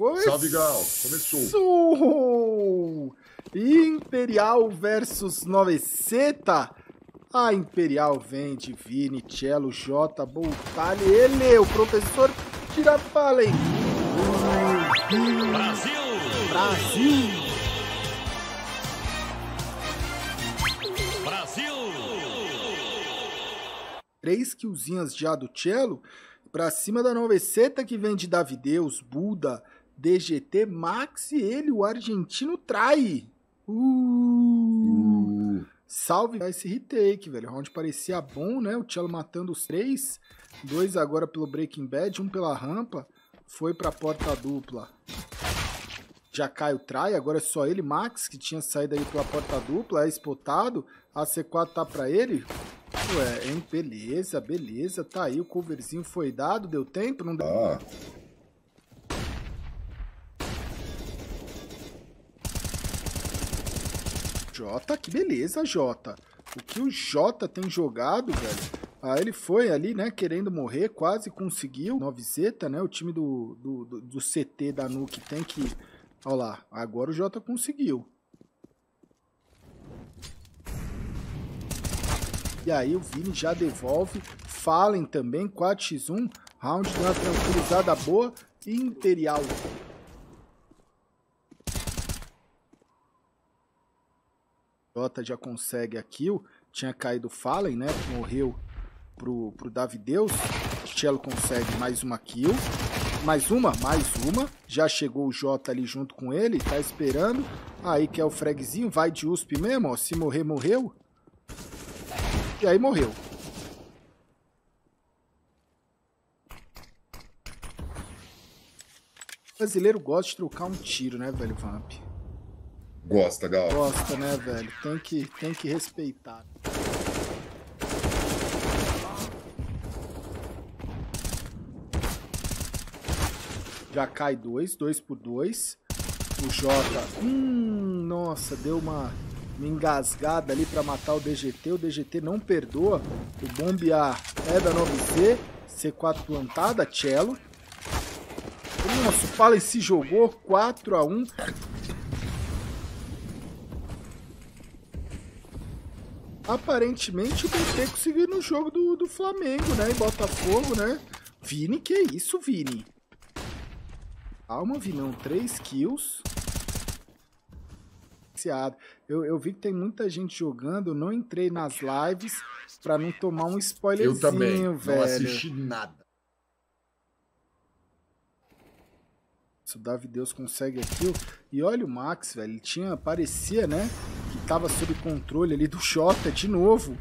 Começou. Salve, Gal. Começou. Imperial versus 9Z. A Imperial vem de Vini, Cello, J, Boltali, ele, o professor Tirapalem. Brasil! Brasil! Brasil! Três killzinhas já do Cello. Pra cima da 9Z que vem de Davideus, Buda, DGT, Max e ele, o argentino, trai. Uh. Salve esse retake, velho. O round parecia bom, né? O Cello matando os três. Dois agora pelo Breaking Bad, um pela rampa. Foi pra porta dupla. Já cai o try, agora é só ele, Max, que tinha saído aí pela porta dupla, é spotado. A C4 tá pra ele. Ué, hein? Beleza, beleza. Tá aí, o coverzinho foi dado, deu tempo? Não deu? Ah, Jota, que beleza, Jota. O que o Jota tem jogado, velho. Ah, ele foi ali, né, querendo morrer, quase conseguiu. 9Z, né, o time do, do, do, do CT da Nuke tem que... Olha lá, agora o Jota conseguiu. E aí o Vini já devolve. Fallen também, 4x1. Round de uma tranquilizada boa. Imperial. Jota já consegue a kill. Tinha caído o Fallen, né? Morreu pro, pro Davideus. Cello consegue mais uma kill. Mais uma, mais uma. Já chegou o Jota ali junto com ele. Tá esperando. Aí que é o fragzinho. Vai de USP mesmo, ó. Se morrer, morreu. E aí morreu. O brasileiro gosta de trocar um tiro, né, velho, Vamp? Gosta, Gal. Gosta, né, velho? Tem que, tem que respeitar. Já cai dois, dois por dois. O Jota, hum, nossa, deu uma, engasgada ali pra matar o DGT. O DGT não perdoa. O bombear é da 9Z. C4 plantada, Cello. Nossa, o Fallen se jogou 4 a 1 Aparentemente o BT conseguiu no jogo do, do Flamengo, né? E Botafogo, né? Vini, que isso, Vini? Calma, Vinão. 3 kills. Eu, eu vi que tem muita gente jogando. Não entrei nas lives pra não tomar um spoilerzinho, Eu também. velho. Não assisti nada. Se o Davi Deus consegue aquilo. E olha o Max, velho. Ele tinha. Parecia, né? Que tava sob controle ali do Jota de novo.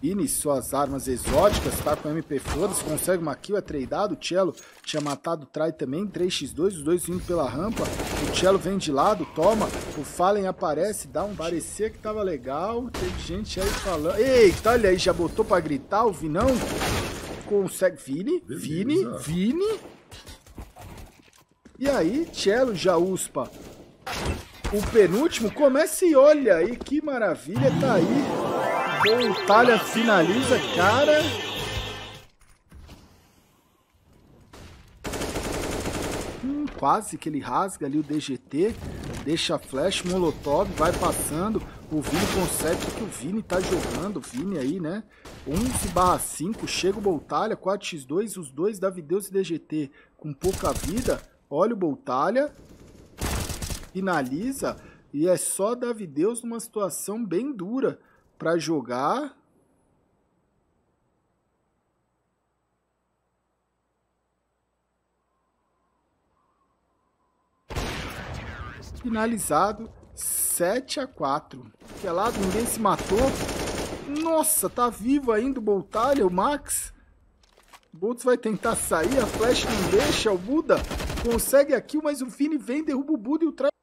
Vini, suas armas exóticas, tá com MP foda-se, consegue uma kill, é tradeado. O Cello tinha matado o Try também, 3x2, os dois vindo pela rampa. O Cello vem de lado, toma. O Fallen aparece, dá um. Parecia que tava legal. Teve gente aí falando. Eita, olha aí, já botou pra gritar o Vinão. Consegue. Vini, Vini. Vini. E aí, Cello já uspa o penúltimo. Começa e olha aí, que maravilha, tá aí. Boltalha finaliza, cara. Hum, quase que ele rasga ali o DGT. Deixa a flash, molotov, vai passando. O Vini consegue, o que o Vini tá jogando? O Vini aí, né? 11 barra 5, chega o Boltalha, 4x2, os dois Davideus e DGT com pouca vida. Olha o Boltalha, finaliza e é só Davideus numa situação bem dura para jogar. Finalizado 7 a 4. Que lado ninguém se matou. Nossa, tá vivo ainda o Boltalha, o Max. Boltz vai tentar sair, a flash não deixa, o Buda consegue aqui, mas o Vini vem, derruba o Buda e o traz.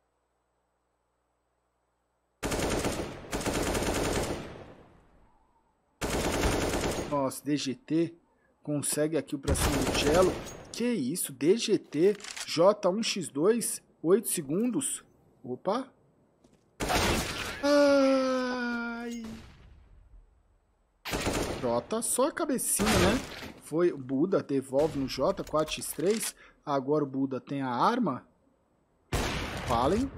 Nossa, DGT consegue aqui o cima do Cello. Que isso, DGT, J1x2, 8 segundos. Opa. Ai. Jota, só a cabecinha, né? foi. Buda devolve no J, 4x3. Agora o Buda tem a arma. Fallen.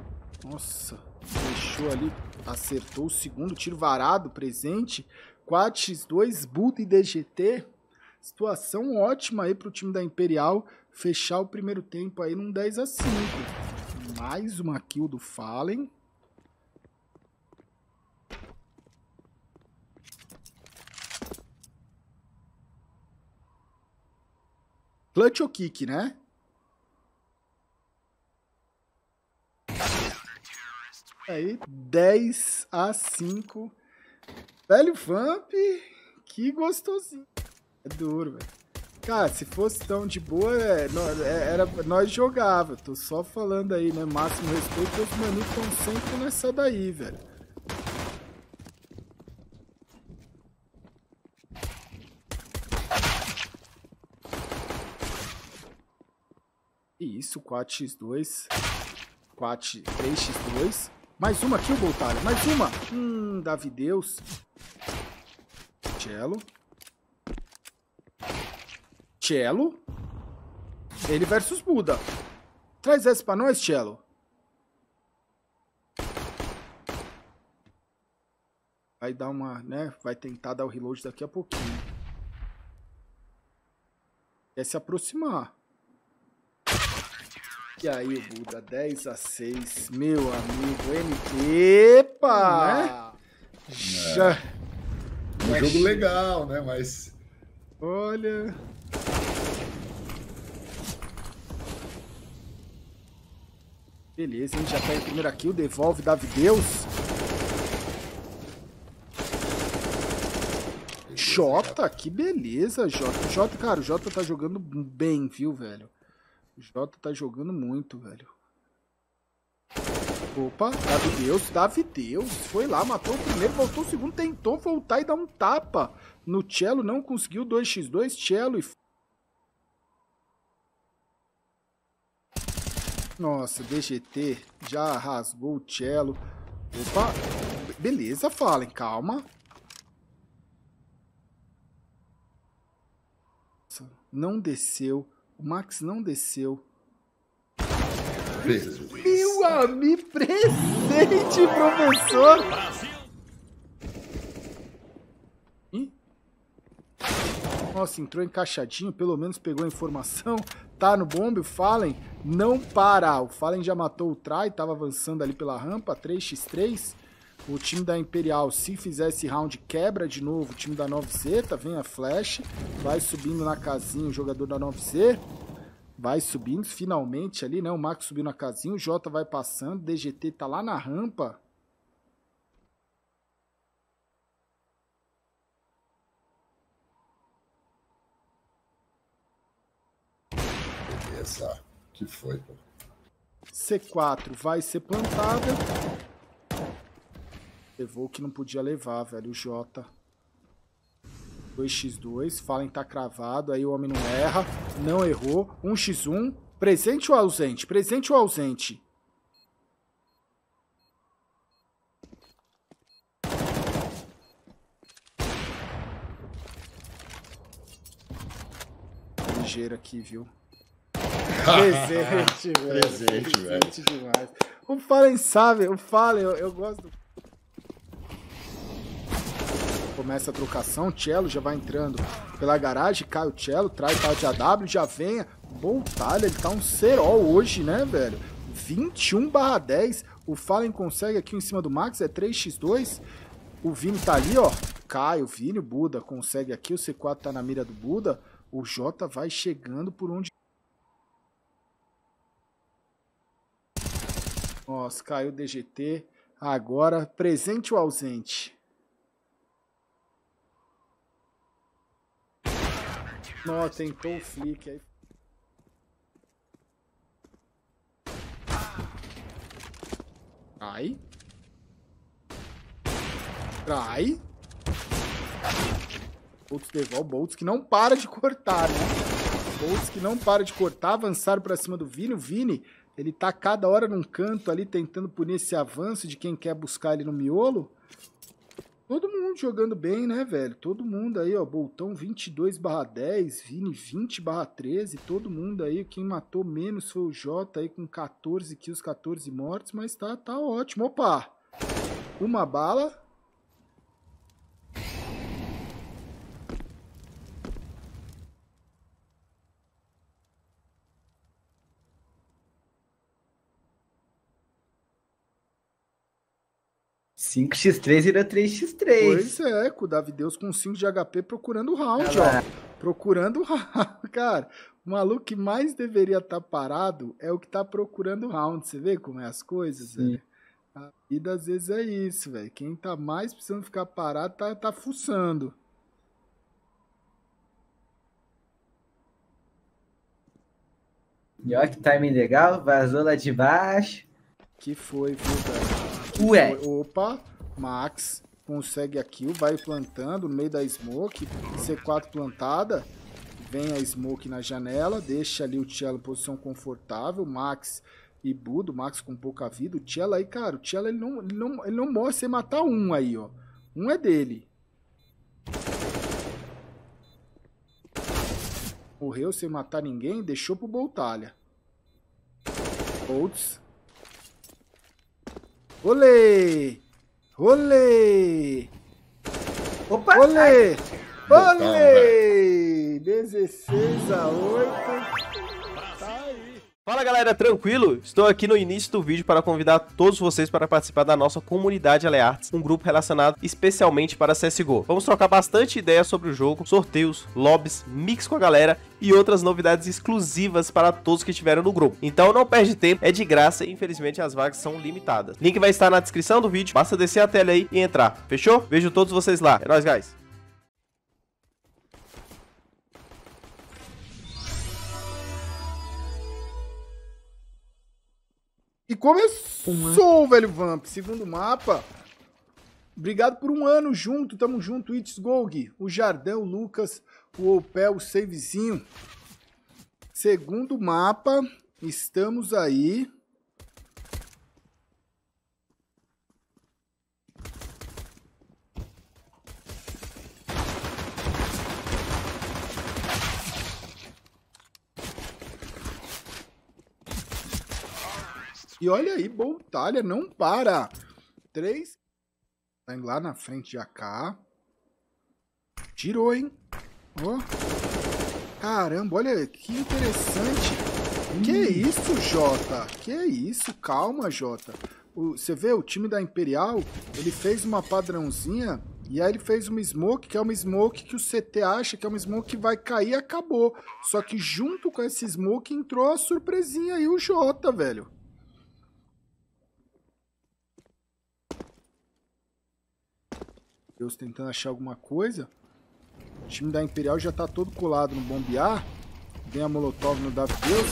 Nossa, fechou ali. Acertou o segundo tiro varado, presente. 4x2, Buda e DGT. Situação ótima aí pro time da Imperial fechar o primeiro tempo aí num 10 a 5. Mais uma kill do Fallen. Clutch ou kick, né? Aí, 10 a 5. Velho Vamp, que gostosinho. É duro, velho. Cara, se fosse tão de boa, é, é era, nós jogava. Tô só falando aí, né? Máximo respeito, os manos estão sempre nessa daí, velho. Isso, 4x2. 4, 3x2. Mais uma aqui, o Boltário. Mais uma. Hum, Davi Deus. Cello. Cello. Ele versus Buda. Traz essa pra nós, Cello. Vai dar uma, né? Vai tentar dar o reload daqui a pouquinho. Quer se aproximar. E aí, Buda, 10 a 6, meu amigo, MT, epa! Né? Já... É. Um jogo legal, né, mas... Olha... Beleza, hein? Já tá em primeira kill, devolve Davi Deus. Jota, que beleza, Jota. Jota, cara, o Jota tá jogando bem, viu, velho? O Jota tá jogando muito, velho. Opa, Davi Deus, Davi Deus. Foi lá, matou o primeiro, voltou o segundo, tentou voltar e dar um tapa. No Cello não conseguiu 2x2, Cello e... Nossa, DGT já rasgou o Cello. Opa, beleza, Fallen, calma. Não desceu. O Max não desceu. Meu amigo, presente, professor! Nossa, entrou encaixadinho, pelo menos pegou a informação. Tá no bombe, o Fallen não para. O Fallen já matou o Try, tava avançando ali pela rampa, 3x3. O time da Imperial, se fizer esse round, quebra de novo o time da 9Z, tá? Vem a Flash, vai subindo na casinha o jogador da 9Z. Vai subindo, finalmente ali, né? O Max subiu na casinha, o Jota vai passando, DGT tá lá na rampa. Beleza, que foi, pô. C4 vai ser plantada. Levou o que não podia levar, velho. O J. 2x2. Fallen tá cravado. Aí o homem não erra. Não errou. 1x1. Presente ou ausente? Presente ou ausente? Ligeiro aqui, viu? Presente, velho. Presente, velho. Presente demais. O Fallen sabe, o Fallen, eu, eu gosto Começa a trocação, Cello já vai entrando pela garagem, cai o Cello, traz o de AW, já vem. Bom talha, ele tá um cerol hoje, né, velho? 21 barra 10. O Fallen consegue aqui em cima do Max, é 3x2. O Vini tá ali, ó. Cai o Vini, o Buda consegue aqui, o C4 tá na mira do Buda. O J vai chegando por onde Nossa, caiu o DGT. Agora, presente ou ausente? Nossa, tentou o flick aí. Trai. Trai. Boltz devolve. Boltz que não para de cortar, né? Boltz que não para de cortar. Avançaram pra cima do Vini. O Vini ele tá cada hora num canto ali tentando punir esse avanço de quem quer buscar ele no miolo. Todo mundo jogando bem, né, velho? Todo mundo aí, ó. Boltão 22 barra 10, Vini 20 barra 13. Todo mundo aí. Quem matou menos foi o Jota aí com 14 kills, 14 mortes. Mas tá, tá ótimo. Opa! Uma bala. Cinco x 3 vira 3x3. Pois é, com o Davideus com 5 de HP procurando o round, ah, ó. Procurando o round. Cara, o maluco que mais deveria estar tá parado é o que tá procurando o round. Você vê como é as coisas, Sim. velho? A vida às vezes é isso, velho. Quem tá mais precisando ficar parado tá, tá fuçando. E olha que timing legal, vazou lá de baixo. Que foi, viu, velho? Ué. Opa, Max consegue a kill, vai plantando no meio da smoke, C4 plantada, vem a smoke na janela, deixa ali o Cello em posição confortável, Max e Budo, Max com pouca vida. O Tchela aí, cara, o Tchela ele não, ele não, ele não morre sem matar um aí, ó. Um é dele. Morreu sem matar ninguém, deixou pro Boltalha. Boltz. Olê! Olê! Opa! Olê! Olê! 16 a 8. Fala galera, tranquilo? Estou aqui no início do vídeo para convidar todos vocês para participar da nossa comunidade Alearts, um grupo relacionado especialmente para CSGO. Vamos trocar bastante ideias sobre o jogo, sorteios, lobbies, mix com a galera e outras novidades exclusivas para todos que estiveram no grupo. Então não perde tempo, é de graça e infelizmente as vagas são limitadas. Link vai estar na descrição do vídeo, basta descer a tela aí e entrar. Fechou? Vejo todos vocês lá. É nóis, guys! E começou, velho Vamp. Segundo mapa. Obrigado por um ano junto. Tamo junto, It's Gog. O Jardão, o Lucas, o Opel, o Savezinho. Segundo mapa. Estamos aí. E olha aí, Boltalha não para. Três. Tá indo lá na frente de AK. Tirou, hein? Ó. Oh. Caramba, olha que interessante. Hum. Que isso, Jota? Que isso? Calma, Jota. O, você vê, o time da Imperial, ele fez uma padrãozinha e aí ele fez uma smoke, que é uma smoke que o CT acha que é uma smoke que vai cair e acabou. Só que junto com esse smoke entrou a surpresinha aí, o Jota, velho. Deus tentando achar alguma coisa. O time da Imperial já tá todo colado no bombear. Vem a Molotov no Davi Deus.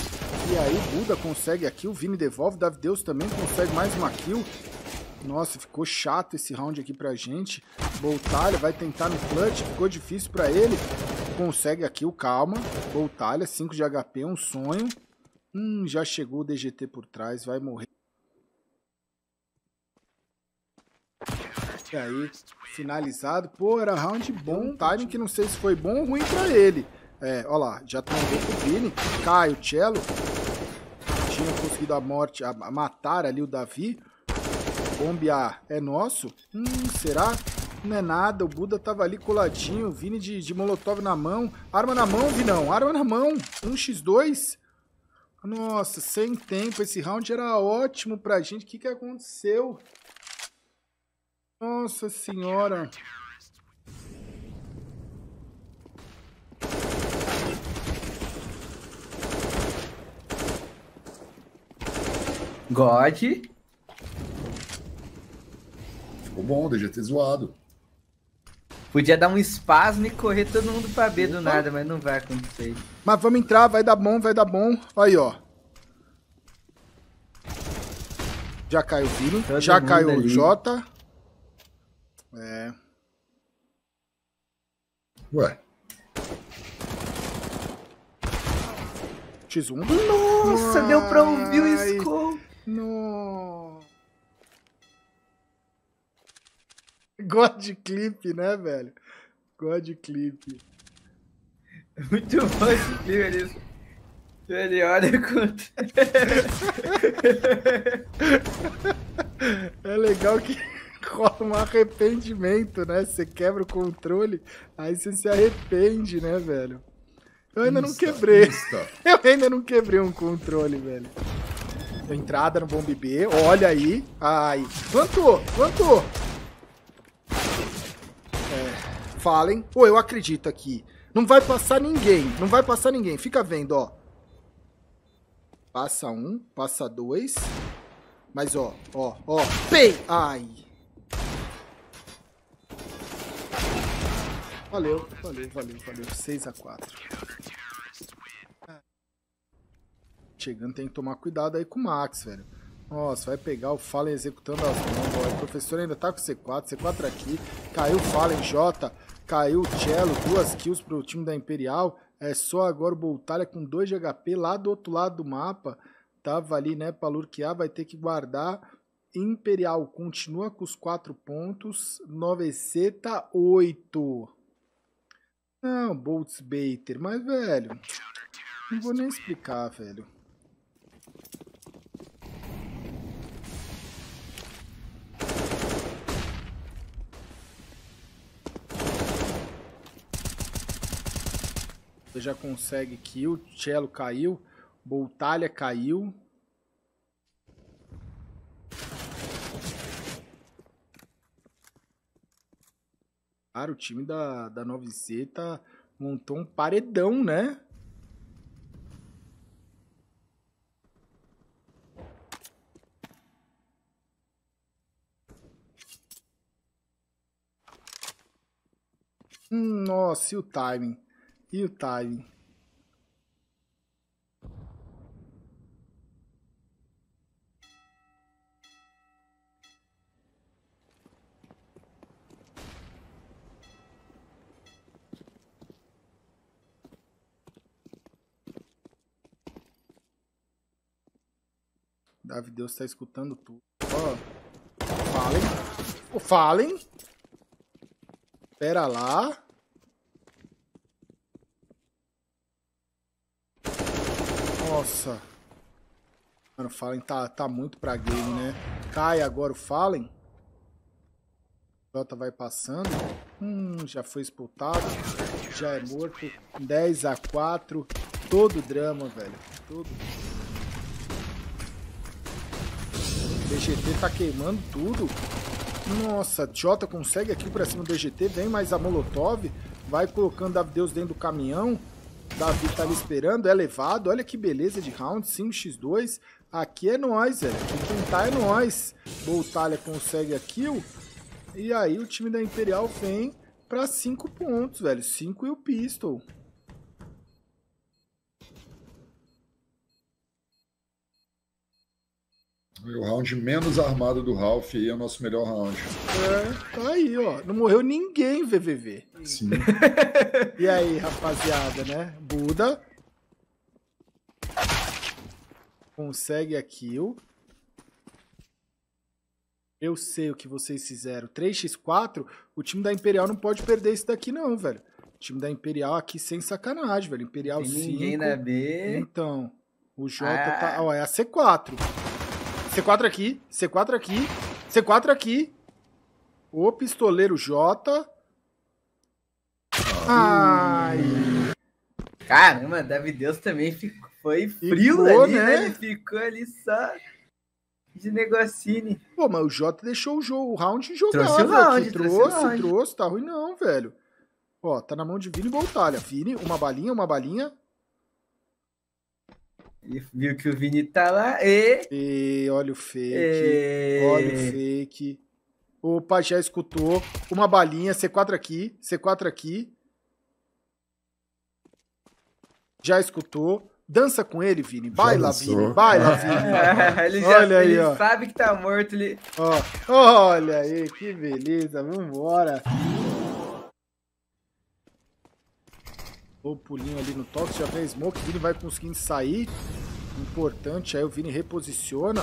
E aí Buda consegue aqui, o Vini devolve. Davi Deus também consegue mais uma kill. Nossa, ficou chato esse round aqui pra gente. Boltalha vai tentar no clutch, ficou difícil pra ele. Consegue aqui o calma. Boltalha, 5 de HP, um sonho. Hum, já chegou o DGT por trás, vai morrer. E aí, finalizado. Pô, era round bom. Timing que não sei se foi bom ou ruim pra ele. É, ó lá, já trombou com o Vini. Cai o Cello. Tinha conseguido a morte, a matar ali o Davi. Bombear é nosso? Hum, será? Não é nada, o Buda tava ali coladinho, Vini de, de molotov na mão. Arma na mão, Vinão, arma na mão. 1x2. Nossa, sem tempo, esse round era ótimo pra gente. O que que aconteceu? Nossa senhora. God. Ficou bom, deixa ter zoado. Podia dar um espasmo e correr todo mundo pra B Opa. do nada, mas não vai acontecer. Mas vamos entrar, vai dar bom, vai dar bom. Aí, ó. Já caiu o Vini, já caiu o Jota. É. Ué. X1. Nossa, deu pra ouvir o Skull. No. God Clip, né, velho? God Clip. Muito bom esse clipe. Ele olha quanto. É legal que rola um arrependimento, né? Você quebra o controle, aí você se arrepende, né, velho? Eu ainda não Insta, quebrei. Insta. Eu ainda não quebrei um controle, velho. Entrada no Bomb B, olha aí. Ai. Plantou, plantou. É, falem. Pô, eu acredito aqui. Não vai passar ninguém, não vai passar ninguém. Fica vendo, ó. Passa um, passa dois. Mas, ó, ó, ó. Pei! Ai. Valeu, valeu, valeu, valeu. 6 a 4 Chegando, tem que tomar cuidado aí com o Max, velho. Nossa, vai pegar o Fallen executando as bombas. ó. O professor ainda tá com C4, C4 aqui. Caiu o Fallen J, caiu o Cello, duas kills pro time da Imperial. É só agora o Boltalha com 2 de HP lá do outro lado do mapa. Tava ali, né, pra lurkear, vai ter que guardar. Imperial continua com os 4 pontos. 9C tá 8. Não, Boltz Baiter, mas, velho, não vou nem explicar, velho. Você já consegue kill, Cello caiu, Boltalha caiu. Cara, o time da, da 9Z tá, montou um paredão, né? Hum, nossa, e o timing? E o timing? Davi Deus tá escutando tudo. Ó, falem. Ô, falem. Pera lá. Nossa. Mano, o Fallen tá, tá muito pra game, né? Cai agora o Fallen. Jota vai passando. Hum, já foi expultado. Já é morto. 10 a 4 Todo drama, velho. Todo. O DGT tá queimando tudo. Nossa, Jota consegue aqui pra cima do DGT. Vem mais a Molotov. Vai colocando Davi Deus dentro do caminhão. Davi tá ali esperando, é levado. Olha que beleza de round, 5x2. Aqui é nós, velho. Quem tentar é nós. Boltalha consegue a kill. E aí o time da Imperial vem pra 5 pontos, velho. 5 e o Pistol. E o round menos armado do Ralph aí é o nosso melhor round. É, tá aí, ó. Não morreu ninguém, VVV. Sim. E aí, rapaziada, né? Buda. Consegue a kill. Eu sei o que vocês fizeram. 3x4, o time da Imperial não pode perder isso daqui não, velho. O time da Imperial aqui sem sacanagem, velho. Imperial Tem 5. ninguém na B. Então, o J Ah. tá... Ó, é a C4. C4 aqui, C4 aqui, C4 aqui. O pistoleiro J. Ai... Caramba, Davi Deus também ficou, foi frio Ficou, ali, né? né? Ele ficou ali só de negocine. Pô, mas o Jota deixou o, jogo, o round jogar, Trouxe o round, trouxe trouxe, o round. trouxe, tá ruim não, velho. Ó, tá na mão de Vini e Boltalha. Vini, uma balinha, uma balinha. E viu que o Vini tá lá e... E olha o fake, e... olha o fake. Opa, já escutou. Uma balinha, C4 aqui, C4 aqui. Já escutou. Dança com ele, Vini. Baila. Vini. Baila, Vini. ele já Olha aí, ele ó. sabe que tá morto. Ele... Ó, olha aí, que beleza. Vambora. O pulinho ali no toque, já vem smoke. Vini vai conseguindo sair. Importante, aí o Vini reposiciona.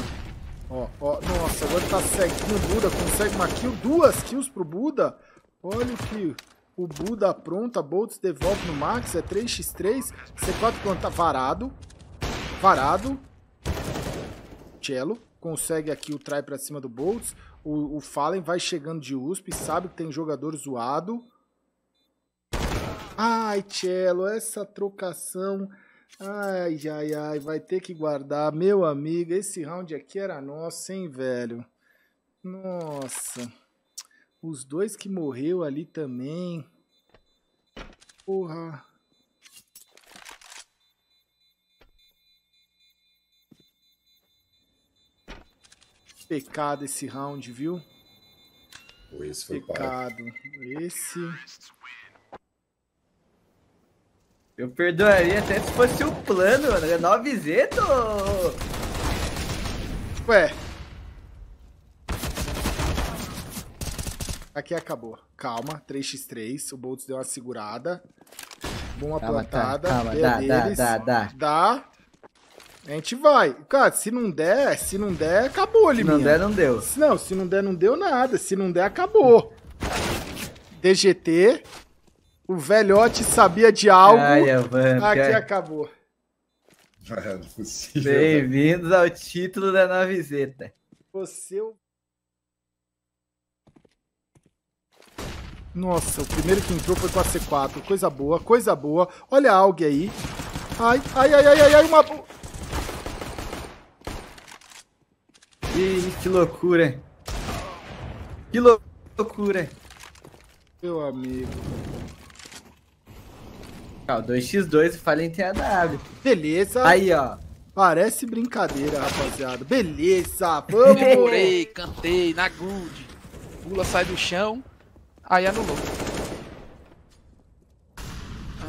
Ó, ó. Nossa, agora tá ceguinho o Buda. Consegue uma kill. Duas kills pro Buda. Olha o que o Buda apronta. Boltz devolve no Max. É 3x3. C4 planta varado. Varado. Cello. Consegue aqui o try pra cima do Boltz. O, o Fallen vai chegando de USP. Sabe que tem jogador zoado. Ai, Cello, essa trocação. Ai, ai, ai, vai ter que guardar. Meu amigo, esse round aqui era nosso, hein, velho? Nossa. Os dois que morreu ali também. Porra. Pecado esse round, viu? Esse foi Pecado. Esse. Eu perdoaria até se fosse o plano, mano. É 9Z, Ué. Aqui acabou. Calma, 3x3. O Boltz deu uma segurada. Boa Calma, plantada. calma, dá, dá, dá, dá. Dá. A gente vai. Cara, se não der, se não der, acabou, Se Liminha. não der, não deu. Se Não, se não der, não deu nada. Se não der, acabou. DGT. O velhote sabia de algo. Ai, Avan, Aqui cara. acabou. É não é possível. velho. Bem-vindos ao título da 9Z. Você. o- Nossa, o primeiro que entrou foi com a C4. Coisa boa, coisa boa. Olha a AUG aí. Ai, ai, ai, ai, ai, ai, uma. Ih, que loucura. Que lou- loucura. Meu amigo. Ah, o 2x2 e falei em AW. Beleza. Aí, ó. Parece brincadeira, rapaziada. Beleza, vamos. Demorei, cantei, na good. Pula, sai do chão. Aí anulou.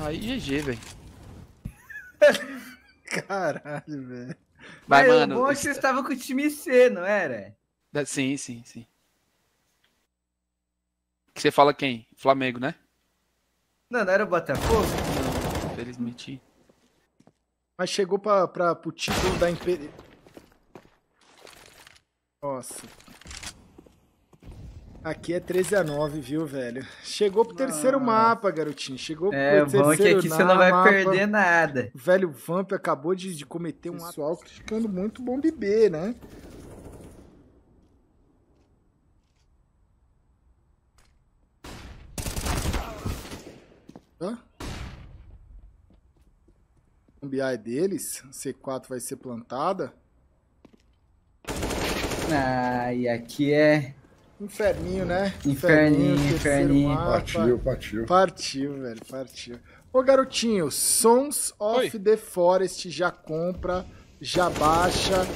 Aí GG, velho. Caralho, velho. Vai, Mas mano. O bom é que vocês estavam com o time C, não era? Da- Sim, sim, sim. Que você fala quem? Flamengo, né? Não, não era o Botafogo? Não, infelizmente. Mas chegou pra, pra, pro título da Imperial. Nossa. Aqui é 13 a 9, viu, velho? Chegou pro terceiro Nossa. mapa, garotinho. Chegou É, pro bom que terceiro aqui você não vai mapa. perder nada. O velho Vamp acabou de, de cometer um pessoal criticando muito o Bomb B, né? A é deles. C4 vai ser plantada. Ah, e aqui é. Inferninho, né? Inferninho, inferninho. mapa. Partiu, partiu. Partiu, velho, partiu. Ô, garotinho, Sons of Oi. the Forest já compra, já baixa.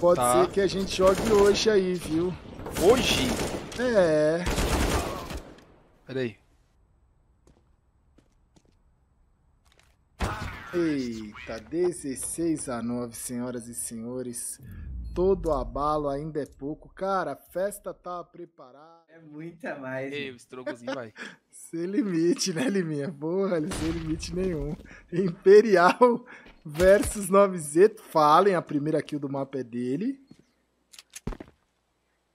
Pode Tá. ser que a gente jogue hoje aí, viu? Hoje. É. Pera Eita, 16 a 9, senhoras e senhores. Todo abalo ainda é pouco. Cara, a festa tá preparada. É muita mais. Ei, o estrogozinho vai. Sem limite, né, Liminha? Porra, sem limite nenhum. Imperial versus 9Z. Falem, a primeira kill do mapa é dele.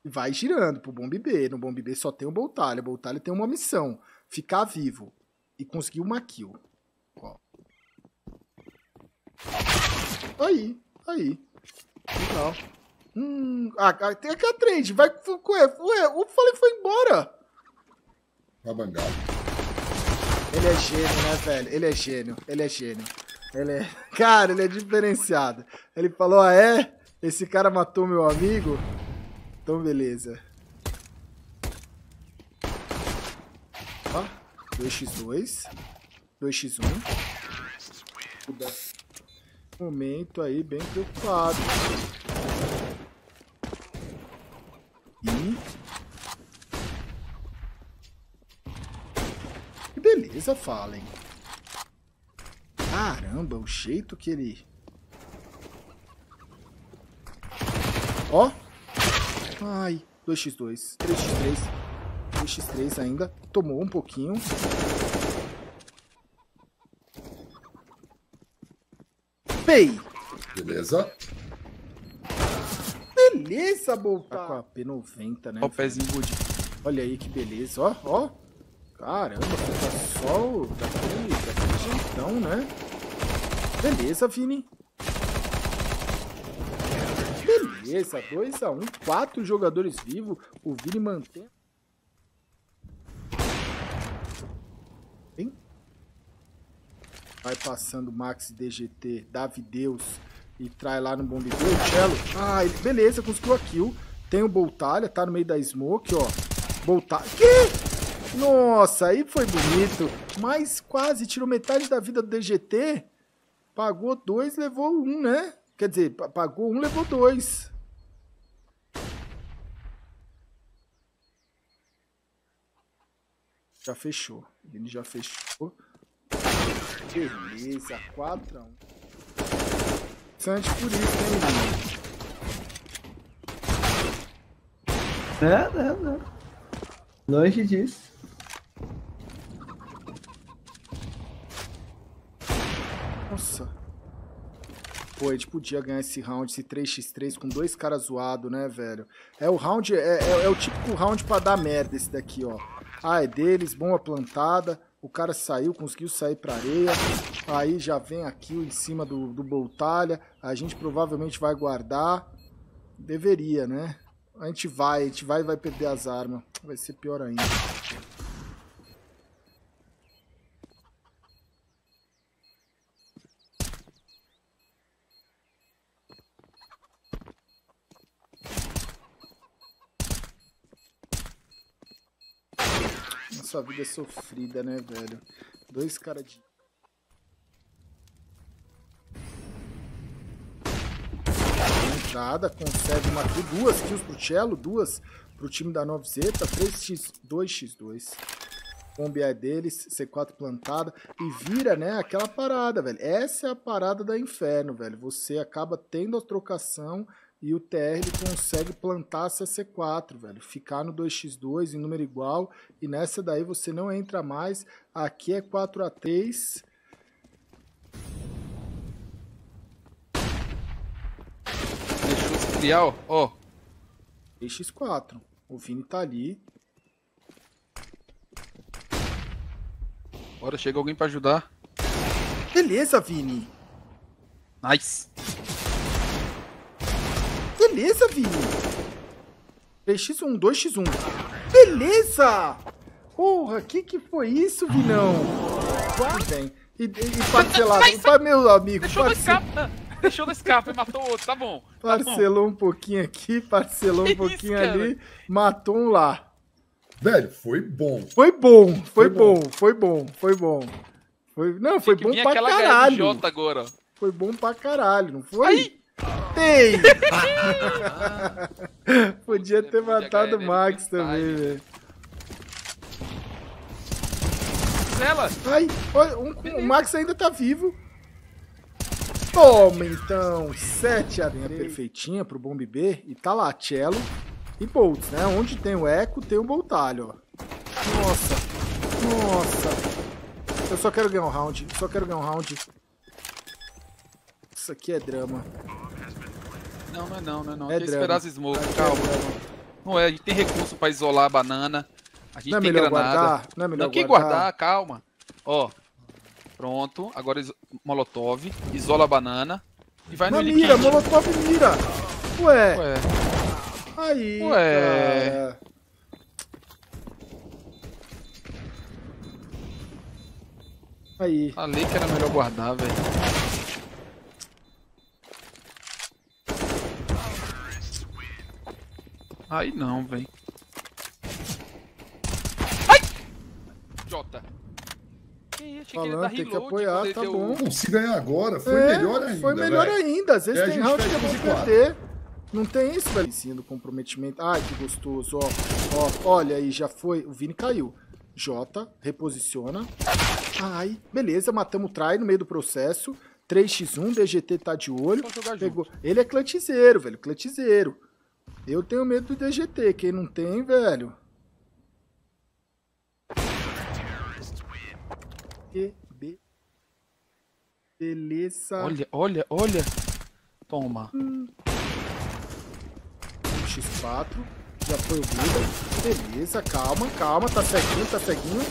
E vai girando pro Bomb B. No Bomb B só tem o Boltalha. O Boltalha tem uma missão: ficar vivo e conseguir uma kill. Aí, aí. Legal. Hum, ah, ah, tem aqui a trade. Vai. Ué, ué, o Fallen foi embora. Uma bangada. Ele é gênio, né, velho? Ele é gênio. Ele é gênio. Ele é. Cara, ele é diferenciado. Ele falou: Ah, é? Esse cara matou meu amigo? Então, beleza. Ó, 2x2. 2x1. Momento aí, bem preocupado. E. Que beleza, Fallen. Caramba, o jeito que ele. Ó. Ai, 2x2, 3x3. 3x3 ainda. Tomou um pouquinho. Pei! Beleza? beleza, Boltar. Tá com a P90, né? Ó o pezinho good. Olha aí que beleza, ó, ó. Caramba, fica só o- daquele, daquele jeitão, né? Beleza, Vini. Beleza, 2x1, quatro jogadores vivos. O Vini mantém. Vai passando Max DGT, Davideus e trai lá no bombeiro. O Cello. Ah, ele, beleza, conseguiu a kill. Tem o Boltalha, tá no meio da smoke, ó. Boltalha. Que? Nossa, aí foi bonito. Mas quase tirou metade da vida do DGT. Pagou dois, levou um, né? Quer dizer, pa- pagou um, levou dois. Já fechou. Ele já fechou. Beleza, 4x1. Sante por isso, hein, Vini? Não, não, não. Longe disso. Nossa. Pô, a gente podia ganhar esse round, esse 3x3 com dois caras zoados, né, velho? É o round, é, é, é o típico round pra dar merda esse daqui, ó. Ah, é deles, bomba plantada. O cara saiu, conseguiu sair pra areia. Aí já vem a kill em cima do, do Boltalha. A gente provavelmente vai guardar. Deveria, né? A gente vai, a gente vai vai perder as armas. Vai ser pior ainda. Nossa vida é sofrida, né, velho? Dois caras de. Entrada, consegue uma kill, duas kills pro Cello, duas pro time da 9Z, 3x, 2x2. Bombe deles, C4 plantada e vira, né, aquela parada, velho. Essa é a parada da inferno, velho. Você acaba tendo a trocação e o TR ele consegue plantar essa C4, velho. Ficar no 2x2 em número igual e nessa daí você não entra mais. Aqui é 4x3. Deixou se criar, ó. Ó. 3x4. O Vini tá ali. Bora, chega alguém pra ajudar. Beleza, Vini. Nice. Beleza, Vini. 3x1, 2x1. Beleza! Porra, que que foi isso, Vinão? Quase bem. E, e, e parcelado. Vai, meu amigo, Deixou no parce- escape. Deixou no escape, matou o outro. Tá bom. Tá bom. parcelou um pouquinho aqui, parcelou um Que pouquinho isso, cara? ali, matou um lá. Velho, foi bom. Foi bom, foi, Foi bom, bom. foi bom, foi bom. Foi, não, foi bom pra caralho. Agora. Foi bom pra caralho, não foi? Aí! Tem! Podia ter matado o HL, Max também, velho. Ela. Ai, olha, um, o Max ainda tá vivo. Toma então, 7 a linha perfeitinha pro Bomb B. E tá lá, Cello e Boltz, né? Onde tem o Echo, tem o Boltalho, ó. Nossa, nossa. Eu só quero ganhar um round, só quero ganhar um round. Isso aqui é drama. Não, não é não, não é não. É Tem drama. esperar as smoke, Aqui é calma. drama. Não é, a gente tem recurso pra isolar a banana. A gente Não é tem melhor granada. guardar? Não é melhor Não, que guardar? guardar, calma. Ó. Pronto, agora iso- molotov, isola a banana e vai Na no mira, liquid. Molotov mira. Ué, Ué, aí, Ué. cara. Aí. falei que era melhor guardar, velho. Aí não, velho. Ai! Jota. Que isso, Falando, tem que apoiar, tá deu- bom. Bom, se ganhar agora, foi É, melhor ainda. Foi melhor velho. ainda. Às vezes É, tem round que é bom 15 e quatro. perder. Não tem isso, velho. Sim, do comprometimento. Ai, que gostoso, ó. Ó, olha aí, já foi. O Vini caiu. J, reposiciona. Ai, beleza, matamos o try no meio do processo. 3x1, DGT tá de olho. Junto. Pegou. Ele é clutchzeiro, velho, clutchzeiro. Eu tenho medo do DGT, quem não tem, velho. E, B. Beleza. Olha, olha, olha. Toma. 2x4. Já foi o Buda. Beleza, calma, calma. Tá ceguinho, tá ceguinho.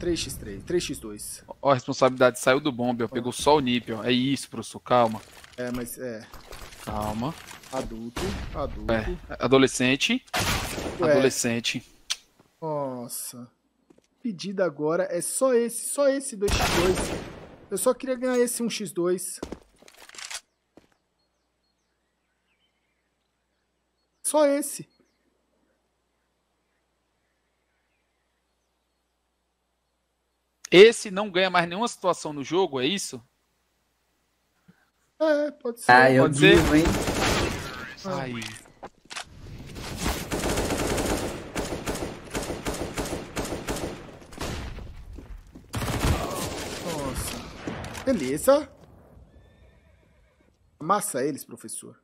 3x3, 3x2. Ó, a responsabilidade saiu do bombe, ó. Pegou só o ó. É isso, professor. Calma. É, mas é. Calma. Adulto, adulto. É. Adolescente. Ué. Adolescente. Nossa. Pedido agora é só esse, só esse 2x2. Eu só queria ganhar esse 1x2. Só esse. Esse não ganha mais nenhuma situação no jogo, é isso? É, pode ser. Ah, eu Pode ser? digo, hein? Aí. Nossa. Beleza. Amassa eles, professor.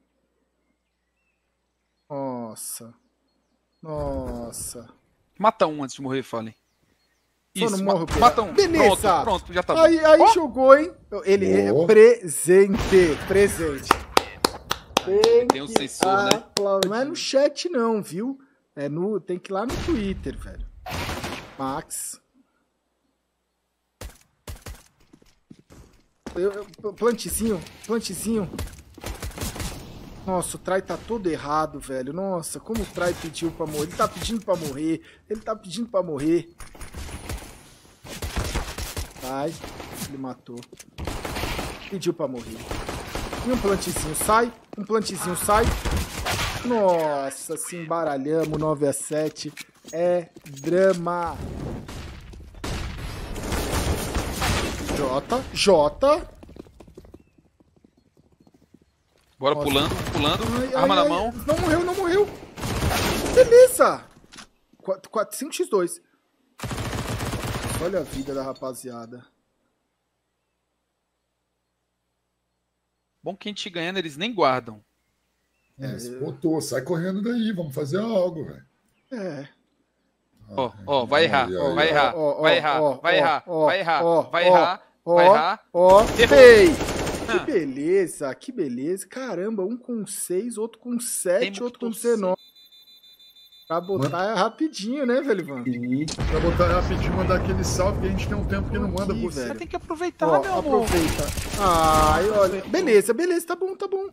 Nossa. Nossa. Mata um antes de morrer, Fallen. Só Isso, não ma- morre o mata um. Beleza. Pronto, pronto, já tá bom. Aí, aí Ó, jogou, hein? Ele é Boa. presente. Presente. Tem, Tem um sensor, né? aplaudir. Não é no chat, não, viu? É no, tem que ir lá no Twitter, velho. Max. Eu, eu- plantezinho, plantezinho. Nossa, o Trai tá todo errado, velho. Nossa, como o Trai pediu pra morrer. Ele tá pedindo pra morrer. Ele tá pedindo pra morrer. Sai. Ele matou. Pediu pra morrer. E um plantezinho sai. Um plantezinho sai. Nossa, se embaralhamos 9 a 7. É drama. Jota, Jota. Bora Nossa. pulando, pulando. Ai, arma ai, na ai. mão. Não morreu, não morreu. Beleza. 5x2. Olha a vida da rapaziada. Bom que a gente ganhando, eles nem guardam. É, botou, sai correndo daí, vamos fazer algo, velho. É. Ó, ó, vai errar, Ai, ai, vai ai. errar, vai errar, vai errar, vai errar, vai errar, ó, vai errar. Ó, Errou. fei. Que Ah. beleza, que beleza. Caramba, um com 6, outro com 7, Tem outro com muito 19. Pra botar rapidinho, né, velho, Ivan? Sim. Pra botar rapidinho, mandar aquele salve que a gente tem um tempo que não manda por velho. Mas tem que aproveitar, Ó, meu amor. aproveita. Ai, olha. Beleza, beleza, tá bom, tá bom.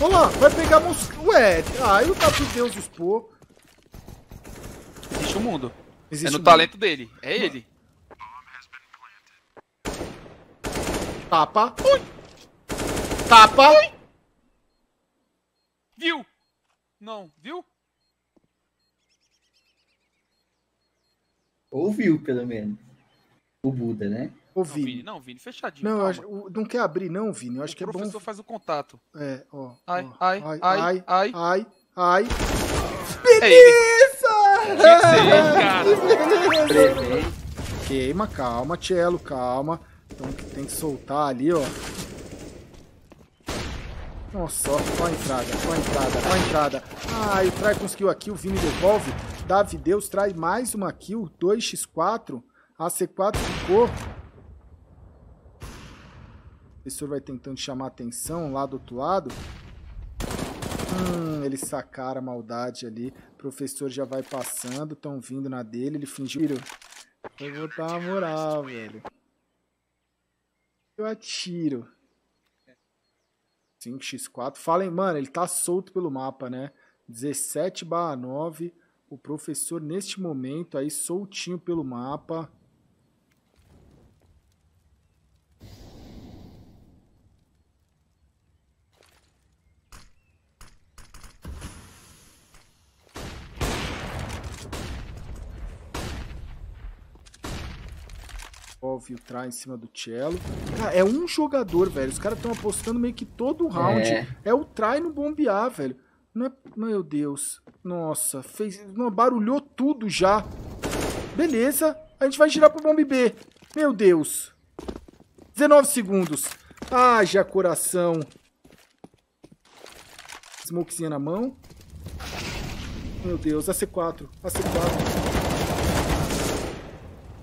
Olha lá, vai pegar mos... Ué, ai, o Tato Deus expor. Existe o mundo. Existe é no um- talento dele. É ele. Tapa. Tapa. Viu? Não, viu? Ouviu, pelo menos. O Buda, né? Ô, Não, Vini. Vini. Não, Vini, fechadinho. Não, acho- o- não quer abrir, não, Vini. Eu acho o que é bom. professor faz o contato. É, ó. Ai, ó. ai, ai, ai. ai, ai. É ele. Beleza! Tinha que. Presente. Queima, calma, Tchelo, calma. Então tem que soltar ali, ó. Nossa, ó, ó a entrada, ó a entrada, ó a entrada. Ai, o Trai conseguiu aqui, o Vini devolve. Davi Deus traz mais uma kill, 2x4. A C4 ficou. O professor vai tentando chamar atenção lá do outro lado. Hum, eles sacaram a maldade ali. O professor já vai passando, estão vindo na dele. Ele fingiu. Vou botar uma moral, velho. Eu atiro. 5x4. Falem, mano, ele tá solto pelo mapa, né? 17 barra 9. O professor, neste momento, aí soltinho pelo mapa. Tra em cima do Cello. Cara, é um jogador, velho. Os caras estão apostando meio que todo o round. É. É. o Try no bombear, velho. É... Meu Deus. Nossa, fez. Não, barulhou tudo já. Beleza. A gente vai girar pro bombe B. Meu Deus. 19 segundos. Haja coração. Smokezinha na mão. Meu Deus, AC4. AC4.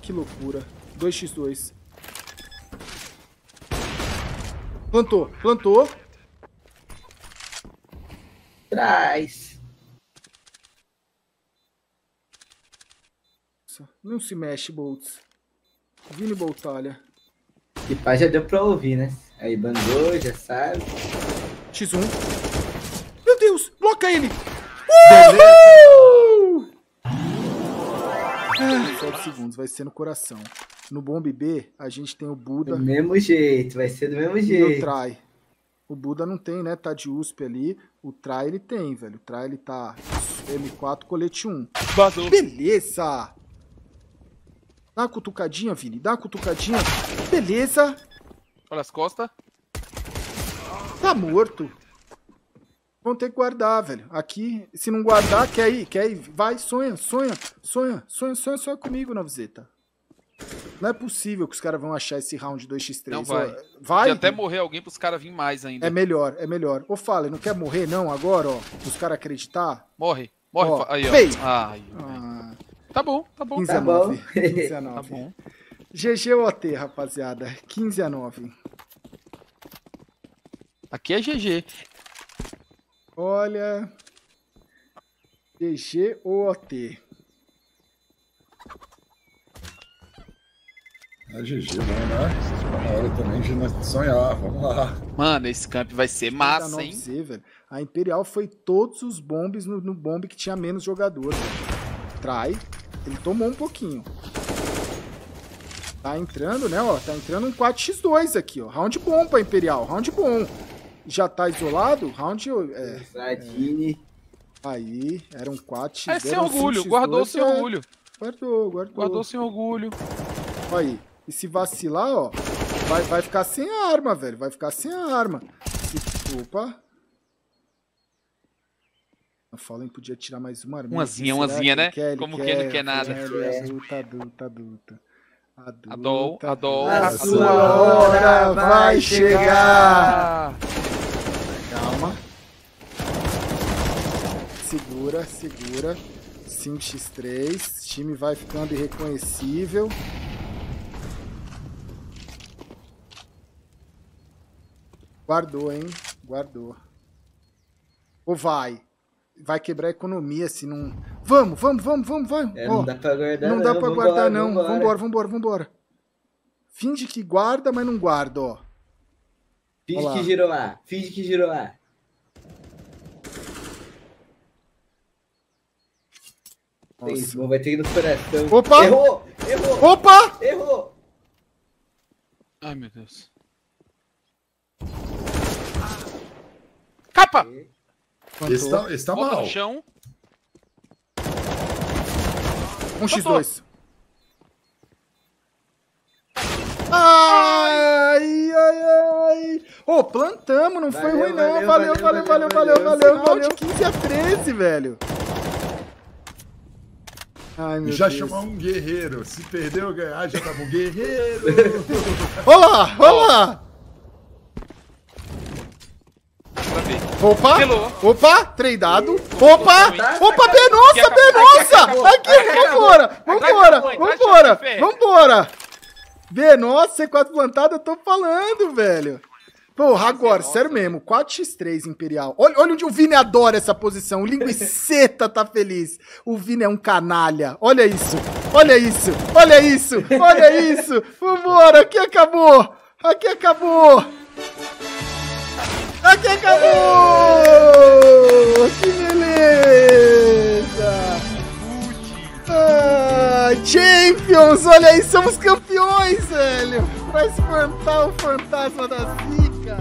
Que loucura. 2x2. Plantou, plantou trás. Não se mexe, Boltz. Vini Boltalha. E pá, já deu pra ouvir, né? Aí bandou, já sabe. X1. Meu Deus, bloca ele! Uhul! 7 segundos, vai ser no coração. No Bomb B, a gente tem o Buda. Do mesmo jeito, vai ser do mesmo jeito. E no. O Buda não tem, né? Tá de USP ali. O Try ele tem, velho. O Try ele tá M4, colete 1. Vazou. Beleza! Dá uma cutucadinha, Vini. Dá uma cutucadinha. Beleza. Olha as costas. Tá morto. Vão ter que guardar, velho. Aqui, se não guardar, quer ir, quer ir. Vai, sonha, sonha, sonha, sonha, sonha, sonha comigo, Novzeta. Não é possível que os caras vão achar esse round 2x3. Não vai. Vai? E até morrer alguém pros caras virem mais ainda. É melhor, é melhor. Ô, fala, não quer morrer não agora, ó? Os caras acreditar? Morre. Morre. Ó, aí, ó. Ai, Ah, tá bom, tá bom. 15 Tá a 9. bom. 15 a Tá 9. bom. GG OT, rapaziada. 15 a 9. Aqui é GG. Olha. GG ou OT? É GG, bom, né? Tá na hora também de nós sonhar, vamos lá. Mano, esse camp vai ser massa, hein? 9Z, velho. A Imperial foi todos os bombes no, no bomb que tinha menos jogador. Trai. Ele tomou um pouquinho. Tá entrando, né, ó. Tá entrando um 4x2 aqui, ó. Round bom pra Imperial. Round bom. Já tá isolado? Round. É, Zadine. aí, era um 4x. É sem um orgulho. 5x2, Guardou sem é. orgulho. Guardou, guardou. Guardou sem orgulho. Olha aí. E se vacilar, ó, vai, vai ficar sem a arma, velho. Vai ficar sem a arma. Se, opa. A Fallen podia tirar mais uma arma. Umazinha, Será umazinha, que ele né? quer? Ele Como quem não quer nada. Ele é adulta, adulta, adulta. Adulta. Adol, adol. A A sua hora vai chegar. Calma. Segura, segura. 5x3. Time vai ficando irreconhecível. Guardou, hein? Guardou. Ou vai? Vai quebrar a economia se não. Vamos, vamos, vamos, vamos, vamos. É, não dá pra guardar, não dá pra Vambora, guardar, não. vambora. Vambora, vambora, vambora. Finge que guarda, mas não guarda, ó. Finge Olha lá. que girou A. Finge que girou. Isso, Nossa. vai ter que ir no coração. Opa! Errou! Errou! Opa! Errou! Ai, meu Deus. Capa! Esse tá, esse tá Bota mal. no chão. Um x2. Ai, ai, ai. Ô, plantamos, não foi Valeu, ruim não. valeu, Valeu, valeu, valeu, valeu, valeu, valeu. valeu. Round 15 a 13, velho. Ai, meu Já Deus. chamou um guerreiro. Se perder ou ganhar, já tava um guerreiro. Olha lá, olha lá. Pra ver. Opa, Pelou. opa, treidado. Opa, Tá, opa, tá, B nossa, aqui vambora, vambora, vambora, vambora. B nossa, C4 plantado, eu tô falando, velho. Porra, agora, sério mesmo, 4x3 Imperial. Olha, olha onde o Vini adora essa posição. O Linguiceta tá feliz. O Vini é um canalha. Olha isso, olha isso, olha isso, olha isso. Vambora, aqui acabou. Aqui acabou. Aqui acabou! Que beleza! Ah, Champions! Olha aí, somos campeões, velho! Vai espantar o fantasma da CIA!